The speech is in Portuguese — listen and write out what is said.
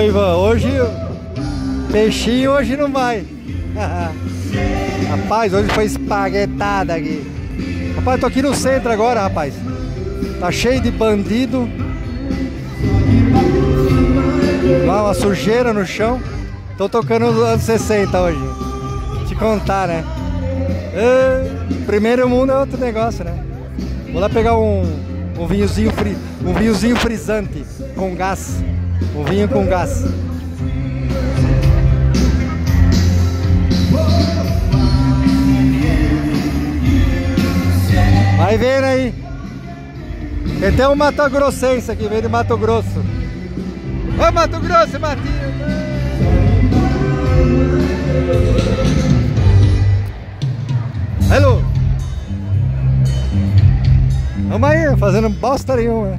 Ô Ivan, hoje peixinho hoje não vai. rapaz, hoje foi espaguetada aqui. Rapaz, tô aqui no centro agora, rapaz. Tá cheio de bandido. Lá, uma sujeira no chão. Tô tocando os anos 60 hoje. Te contar, né? É, primeiro mundo é outro negócio, né? Vou lá pegar um, um vinhozinho fri, um vinhozinho frisante com gás. Um vinho com gás. Vai vendo aí. Tem até um Mato Grossense aqui, vem de Mato Grosso. Ô Mato Grosso, Matinho! Hello! Vamos aí, fazendo bosta nenhuma.